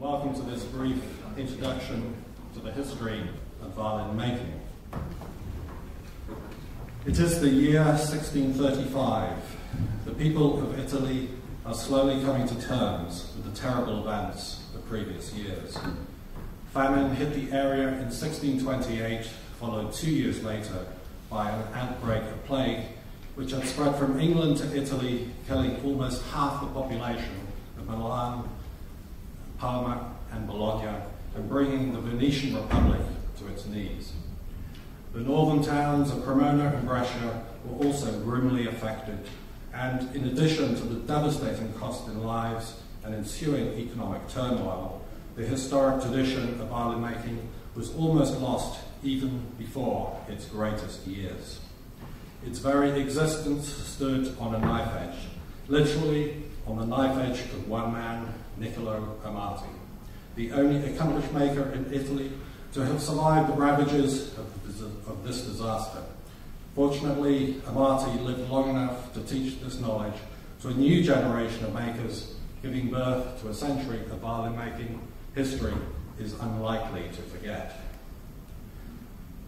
Welcome to this brief introduction to the history of violin making. It is the year 1635. The people of Italy are slowly coming to terms with the terrible events of previous years. Famine hit the area in 1628, followed two years later by an outbreak of plague, which had spread from England to Italy, killing almost half the population of Milan, Parma, and Bologna, and bringing the Venetian Republic to its knees. The northern towns of Cremona and Brescia were also grimly affected, and in addition to the devastating cost in lives and ensuing economic turmoil, the historic tradition of violin making was almost lost even before its greatest years. Its very existence stood on a knife edge, literally on the knife edge of one man, Niccolo Amati, the only accomplished maker in Italy to have survived the ravages of, of this disaster. Fortunately, Amati lived long enough to teach this knowledge to a new generation of makers, giving birth to a century of violin making history is unlikely to forget.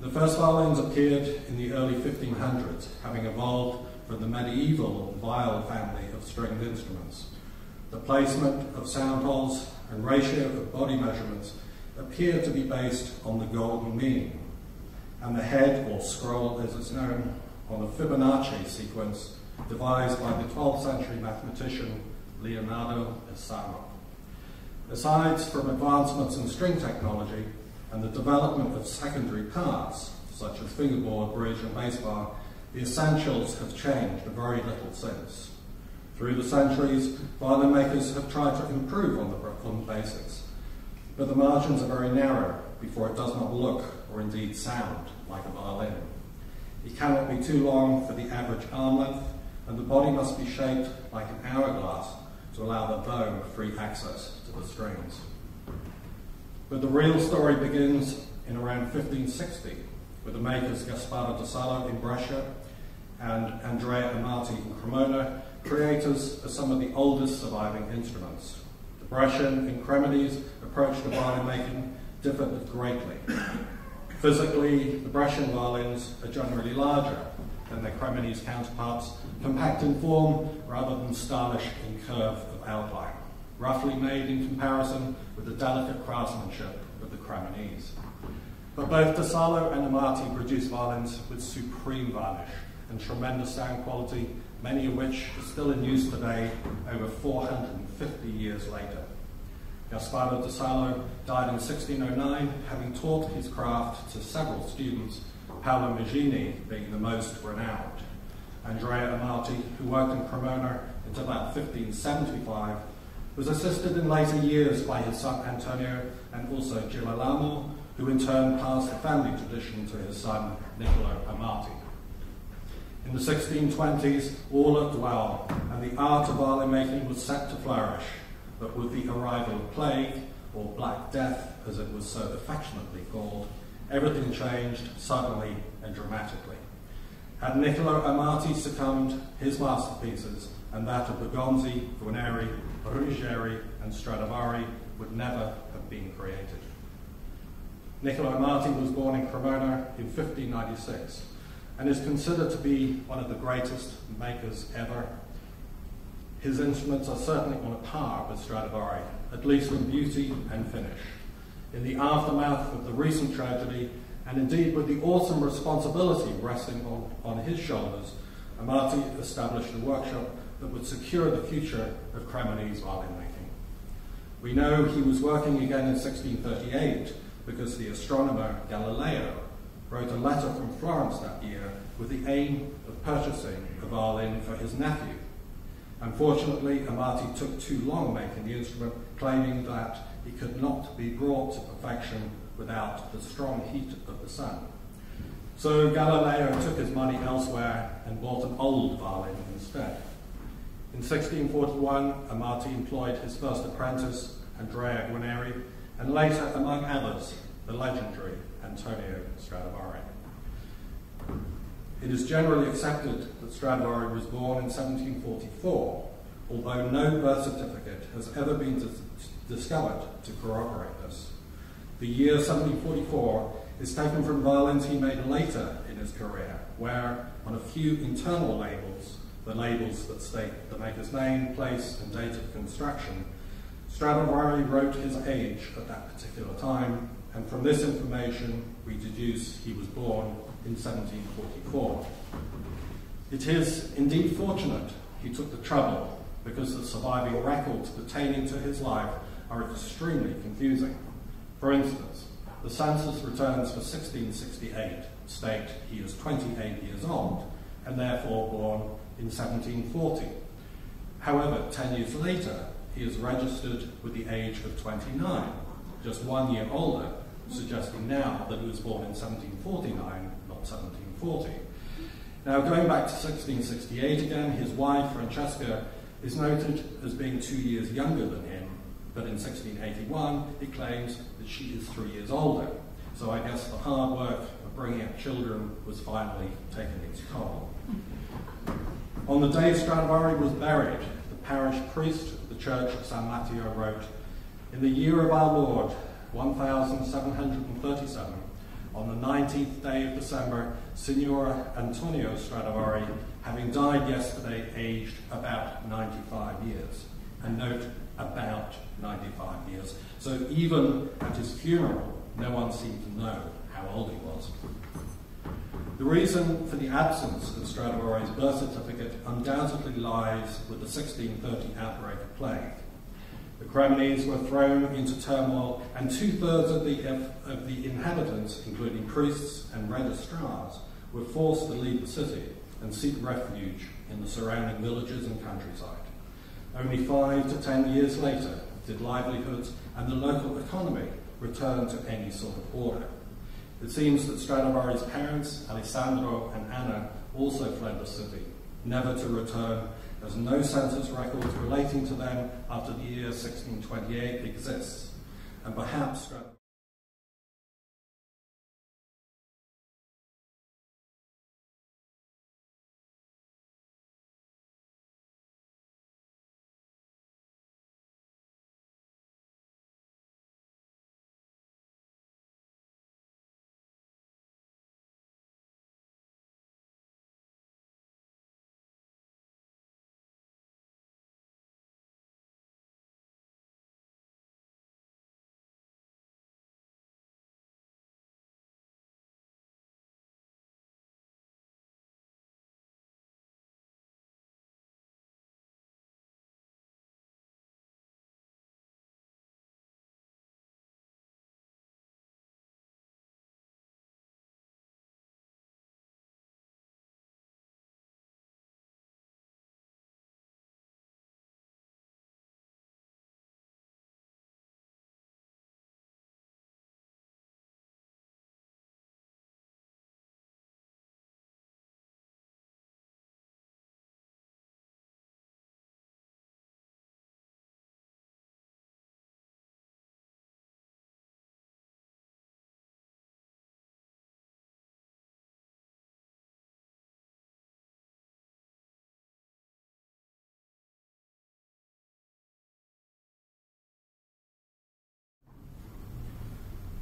The first violins appeared in the early 1500s, having evolved from the medieval viol family of stringed instruments. The placement of sound holes and ratio of body measurements appear to be based on the golden mean, and the head, or scroll as it's known, on the Fibonacci sequence devised by the 12th century mathematician Leonardo Pisano. Aside from advancements in string technology and the development of secondary parts, such as fingerboard, bridge, and bass bar, the essentials have changed very little since. Through the centuries, violin makers have tried to improve on the, on the basics, but the margins are very narrow before it does not look or indeed sound like a violin. It cannot be too long for the average arm length, and the body must be shaped like an hourglass to allow the bow free access to the strings. But the real story begins in around 1560 with the makers Gasparo da Salo in Brescia and Andrea Amati in Cremona, creators of some of the oldest surviving instruments. The Brescian and Cremonese approach to violin making differed greatly. Physically, the Brescian violins are generally larger than their Cremonese counterparts, compact in form rather than stylish in curve of outline, roughly made in comparison with the delicate craftsmanship of the Cremonese. But both Da Salo and Amati produce violins with supreme varnish and tremendous sound quality, many of which are still in use today over 450 years later. Gasparo da Salo died in 1609, having taught his craft to several students, Paolo Maggini being the most renowned. Andrea Amati, who worked in Cremona until about 1575, was assisted in later years by his son Antonio and also Girolamo, who in turn passed the family tradition to his son Niccolo Amati. In the 1620s, all looked well, and the art of violin making was set to flourish. But with the arrival of plague, or Black Death as it was so affectionately called, everything changed suddenly and dramatically. Had Niccolo Amati succumbed, his masterpieces, and that of Bergonzi, Guarneri, Ruggieri, and Stradivari, would never have been created. Niccolo Amati was born in Cremona in 1596 and is considered to be one of the greatest makers ever. His instruments are certainly on a par with Stradivari, at least in beauty and finish. In the aftermath of the recent tragedy, and indeed with the awesome responsibility resting on, on his shoulders, Amati established a workshop that would secure the future of Cremonese violin making. We know he was working again in 1638 because the astronomer Galileo wrote a letter from Florence that year with the aim of purchasing a violin for his nephew. Unfortunately, Amati took too long making the instrument, claiming that it could not be brought to perfection without the strong heat of the sun. So Galileo took his money elsewhere and bought an old violin instead. In 1641, Amati employed his first apprentice, Andrea Guarneri, and later, among others, the legendary Antonio Stradivari. It is generally accepted that Stradivari was born in 1744, although no birth certificate has ever been discovered to corroborate this. The year 1744 is taken from violins he made later in his career, where on a few internal labels, the labels that state the maker's name, place, and date of construction, Stradivari wrote his age at that particular time, and from this information we deduce he was born in 1744. It is indeed fortunate he took the trouble because the surviving records pertaining to his life are extremely confusing. For instance, the census returns for 1668 state he is 28 years old and therefore born in 1740. However, 10 years later, he is registered with the age of 29, just one year older, suggesting now that he was born in 1749, not 1740. Now, going back to 1668 again, his wife, Francesca, is noted as being two years younger than him, but in 1681 he claims that she is three years older. So I guess the hard work of bringing up children was finally taking its toll. On the day Stradivari was buried, the parish priest of the church of San Matteo wrote, In the year of our Lord, 1737, on the 19th day of December, Signor Antonio Stradivari, having died yesterday, aged about 95 years. And note, about 95 years. So even at his funeral, no one seemed to know how old he was. The reason for the absence of Stradivari's birth certificate undoubtedly lies with the 1630 outbreak of plague. The Cremonese were thrown into turmoil, and two thirds of the, of the inhabitants, including priests and registrars, were forced to leave the city and seek refuge in the surrounding villages and countryside. Only five to ten years later did livelihoods and the local economy return to any sort of order. It seems that Stradivari's parents, Alessandro and Anna, also fled the city, never to return, as no census records relating to them after the year 1628 exists, and perhaps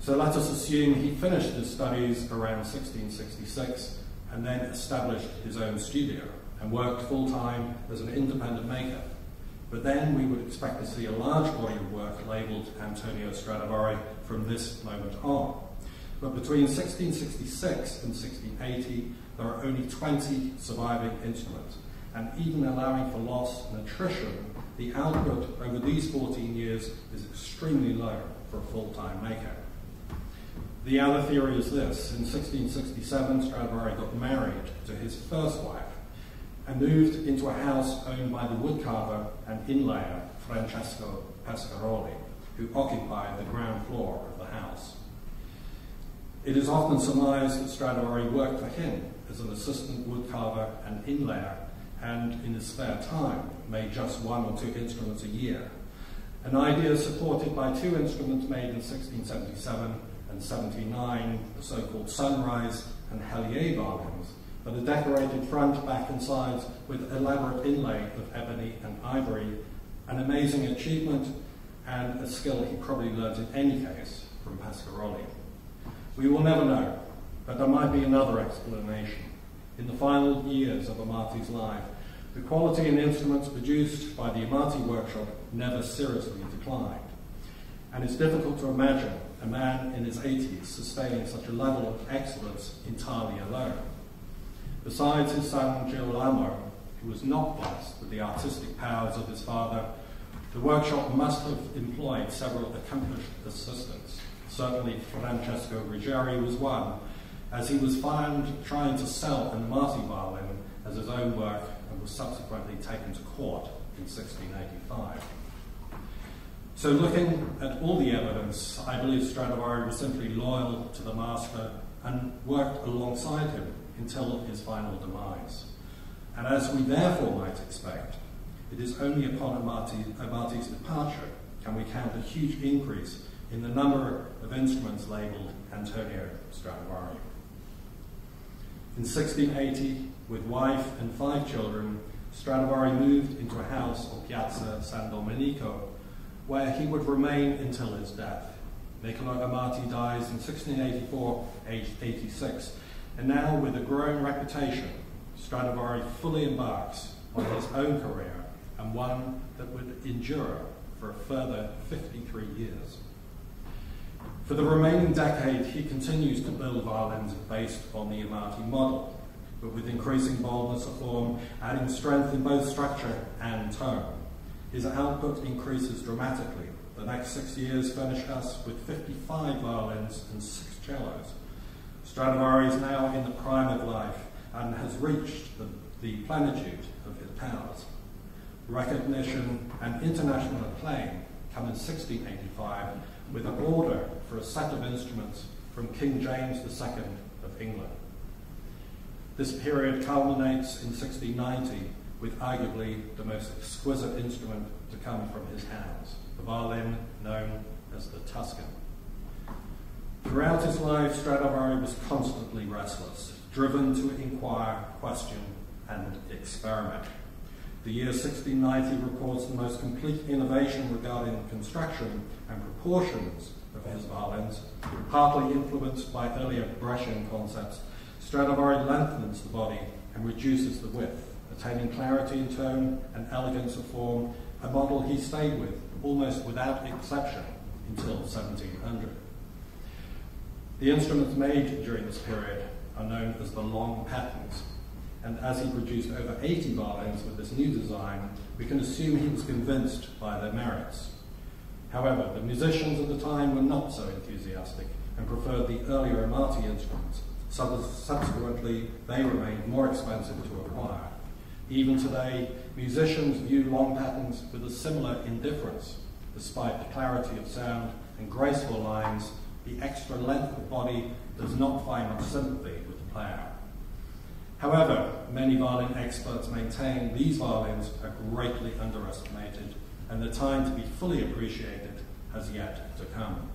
So let us assume he finished his studies around 1666 and then established his own studio and worked full time as an independent maker. But then we would expect to see a large body of work labelled Antonio Stradivari from this moment on. But between 1666 and 1680, there are only 20 surviving instruments, and even allowing for loss and attrition, the output over these 14 years is extremely low for a full-time maker. The other theory is this. In 1667, Stradivari got married to his first wife and moved into a house owned by the woodcarver and inlayer Francesco Pescaroli, who occupied the ground floor of the house. It is often surmised that Stradivari worked for him as an assistant woodcarver and inlayer, and in his spare time made just one or two instruments a year. An idea supported by two instruments made in 1677 and 79, the so-called Sunrise and Hellier volumes, but a decorated front, back and sides with elaborate inlay of ebony and ivory, an amazing achievement and a skill he probably learned in any case from Pescaroli. We will never know, but there might be another explanation. In the final years of Amati's life, the quality in instruments produced by the Amati workshop never seriously declined. And it's difficult to imagine a man in his 80s sustaining such a level of excellence entirely alone. Besides his son Girolamo, who was not blessed with the artistic powers of his father, the workshop must have employed several accomplished assistants. Certainly Francesco Ruggieri was one, as he was found trying to sell an Amati violin as his own work and was subsequently taken to court in 1685. So looking at all the evidence, I believe Stradivari was simply loyal to the master and worked alongside him until his final demise. And as we therefore might expect, it is only upon Amati, Amati's departure can we count a huge increase in the number of instruments labelled Antonio Stradivari. In 1680, with wife and five children, Stradivari moved into a house on Piazza San Domenico, where he would remain until his death. Niccolo Amati dies in 1684, aged 86, and now with a growing reputation, Stradivari fully embarks on his own career and one that would endure for a further 53 years. For the remaining decade, he continues to build violins based on the Amati model, but with increasing boldness of form, adding strength in both structure and tone. His output increases dramatically. The next six years furnish us with 55 violins and six cellos. Stradivari is now in the prime of life and has reached the, the plenitude of his powers. Recognition and international acclaim come in 1685 with an order for a set of instruments from King James II of England. This period culminates in 1690 with arguably the most exquisite instrument to come from his hands, the violin known as the Tuscan. Throughout his life, Stradivari was constantly restless, driven to inquire, question, and experiment. The year 1690 records the most complete innovation regarding construction and proportions of his violins, partly influenced by earlier Brescian concepts. Stradivari lengthens the body and reduces the width, attaining clarity in tone and elegance of form, a model he stayed with almost without exception until 1700. The instruments made during this period are known as the long patterns, and as he produced over 80 violins with this new design, we can assume he was convinced by their merits. However, the musicians of the time were not so enthusiastic and preferred the earlier Amati instruments. So subsequently, they remained more expensive to acquire. Even today, musicians view long patterns with a similar indifference, despite the clarity of sound and graceful lines, the extra length of body does not find much sympathy with the player. However, many violin experts maintain these violins are greatly underestimated and the time to be fully appreciated has yet to come.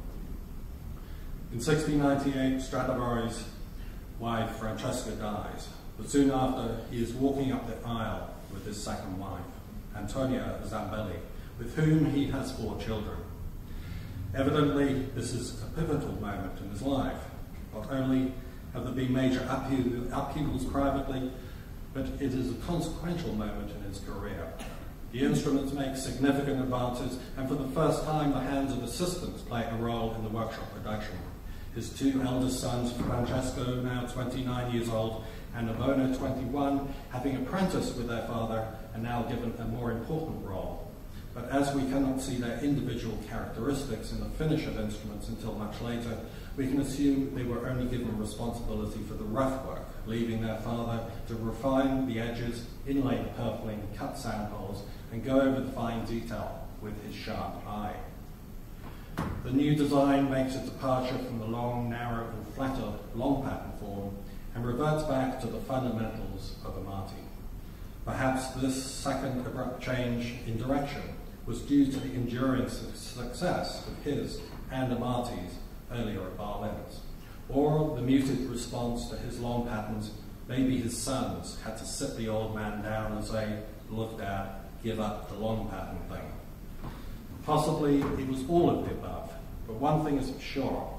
In 1698, Stradivari's wife Francesca dies, but soon after he is walking up the aisle with his second wife, Antonia Zambelli, with whom he has four children. Evidently, this is a pivotal moment in his life. Not only have there been major upheavals privately, but it is a consequential moment in his career. The instruments make significant advances, and for the first time, the hands of assistants play a role in the workshop production. His two eldest sons, Francesco, now 29 years old, and Omobono, 21, having apprenticed with their father, are now given a more important role but as we cannot see their individual characteristics in the finish of instruments until much later, we can assume they were only given responsibility for the rough work, leaving their father to refine the edges, inlay the purfling, cut sound holes, and go over the fine detail with his sharp eye. The new design makes a departure from the long, narrow, and flatter long pattern form and reverts back to the fundamentals of Amati. Perhaps this second abrupt change in direction was due to the enduring success of his and Amati's earlier violins, or the muted response to his long patterns maybe his sons had to sit the old man down and say, Look, Dad, give up the long pattern thing. Possibly it was all of the above, but one thing is sure.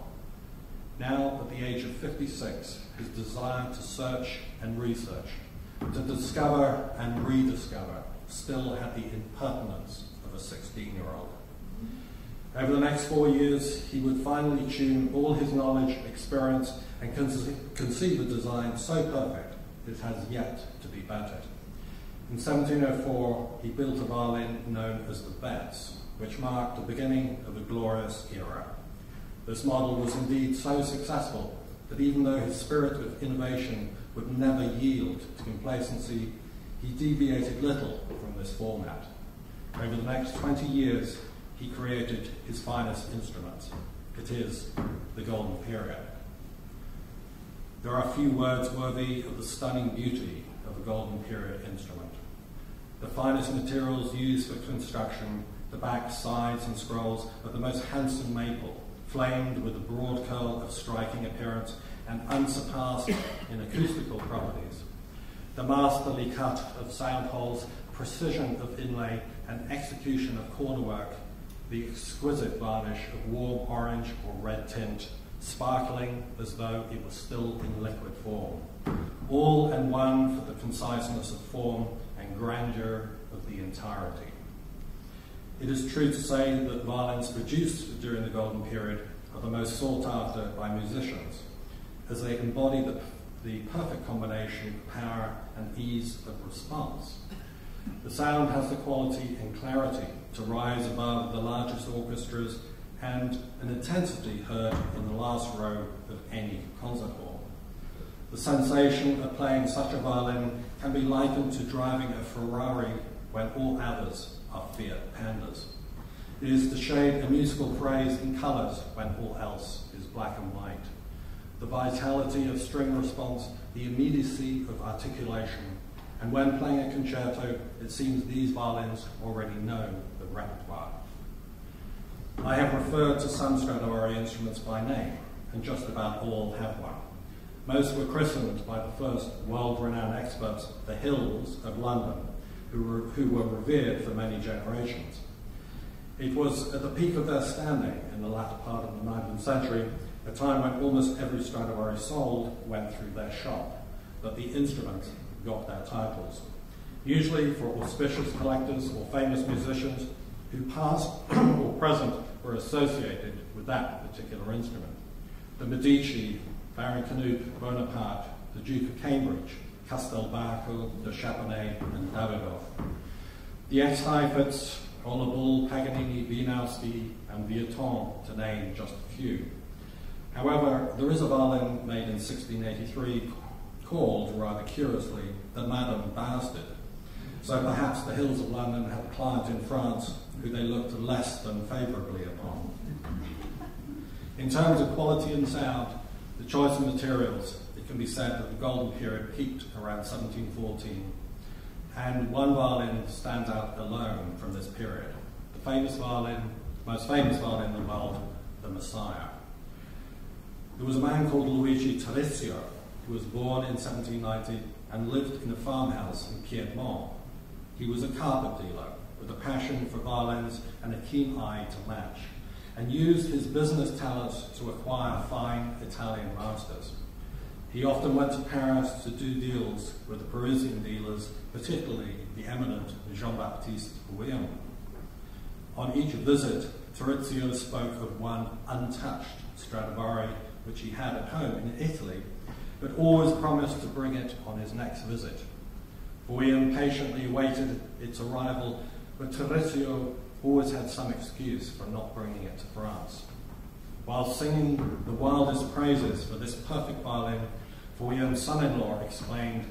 The age of 56, his desire to search and research, to discover and rediscover, still had the impertinence of a 16 year old. Over the next four years, he would finally tune all his knowledge, experience, and conceive a design so perfect it has yet to be bettered. In 1704, he built a violin known as the Betts, which marked the beginning of a glorious era. This model was indeed so successful that even though his spirit of innovation would never yield to complacency, he deviated little from this format. Over the next 20 years, he created his finest instrument. It is the Golden Period. There are few words worthy of the stunning beauty of a Golden Period instrument. The finest materials used for construction, the backs, sides, and scrolls of the most handsome maple, flamed with a broad curl of striking appearance and unsurpassed in acoustical properties. The masterly cut of sound holes, precision of inlay, and execution of corner work the exquisite varnish of warm orange or red tint, sparkling as though it was still in liquid form. All and one for the conciseness of form and grandeur of the entirety. It is true to say that violins produced during the Golden Period are the most sought after by musicians, as they embody the, the perfect combination of power and ease of response. The sound has the quality and clarity to rise above the largest orchestras and an intensity heard in the last row of any concert hall. The sensation of playing such a violin can be likened to driving a Ferrari when all others are Fiat Pandas. It is to shade a musical phrase in colours when all else is black and white. The vitality of string response, the immediacy of articulation, and when playing a concerto, it seems these violins already know the repertoire. I have referred to some Stradivari instruments by name, and just about all have one. Most were christened by the first world-renowned experts, the Hills of London, who were, who were revered for many generations. It was at the peak of their standing in the latter part of the 19th century, a time when almost every Stradivari sold went through their shop, that the instruments got their titles, usually for auspicious collectors or famous musicians who past or present were associated with that particular instrument. The Medici, Baron Knoop, Bonaparte, the Duke of Cambridge, Castelbarco, de Chaponnet, and Davidoff. The ex-Heifetz, Honorable, Paganini, Wieniawski, and Vieuxtemps, to name just a few. However, there is a violin made in 1683 called, rather curiously, the Madame Bastard. So perhaps the Hills of London had a client in France who they looked less than favourably upon. In terms of quality and sound, the choice of materials, it can be said that the golden period peaked around 1714, and one violin stands out alone from this period. The famous violin, most famous violin in the world, the Messiah. There was a man called Luigi Tarisio who was born in 1790 and lived in a farmhouse in Piedmont. He was a carpet dealer with a passion for violins and a keen eye to match, and used his business talents to acquire fine Italian masters. He often went to Paris to do deals with the Parisian dealers, particularly the eminent Jean-Baptiste Vuillaume. On each visit, Tarisio spoke of one untouched Stradivari which he had at home in Italy but always promised to bring it on his next visit. Vuillaume patiently awaited its arrival, but Tarisio always had some excuse for not bringing it to France. While singing the wildest praises for this perfect violin, Vuillaume's son-in-law explained,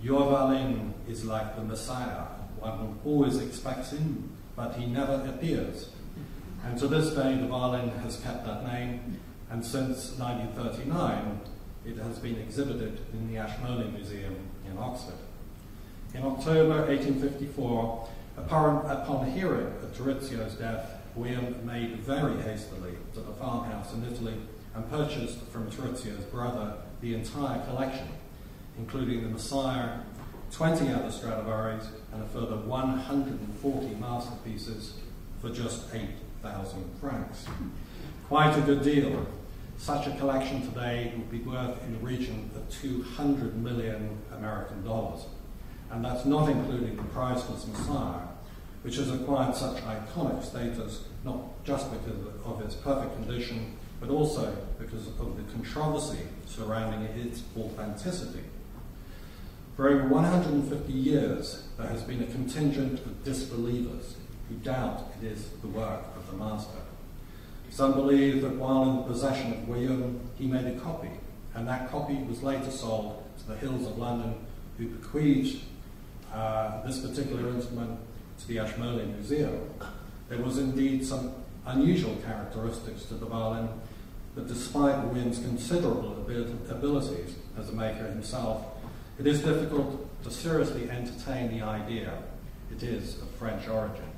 Your violin is like the Messiah. One always expects him, but he never appears. And to this day, the violin has kept that name, and since 1939, it has been exhibited in the Ashmolean Museum in Oxford. In October 1854, upon, hearing of Tarisio's death, Vuillaume made very hastily to the farmhouse in Italy and purchased from Tarisio's brother the entire collection, including the Messiah, 20 other Stradivari's, and a further 140 masterpieces for just 8,000 francs. Quite a good deal. Such a collection today would be worth in the region of 200 million American dollars. And that's not including the priceless Messiah, which has acquired such iconic status not just because of its perfect condition, but also because of the controversy surrounding its authenticity. For over 150 years, there has been a contingent of disbelievers who doubt it is the work of the master. Some believe that while in the possession of Vuillaume, he made a copy, and that copy was later sold to the Hills of London, who bequeathed uh, this particular instrument to the Ashmolean Museum. There was indeed some unusual characteristics to the violin, but despite Vuillaume's considerable abilities as a maker himself, it is difficult to seriously entertain the idea it is of French origin.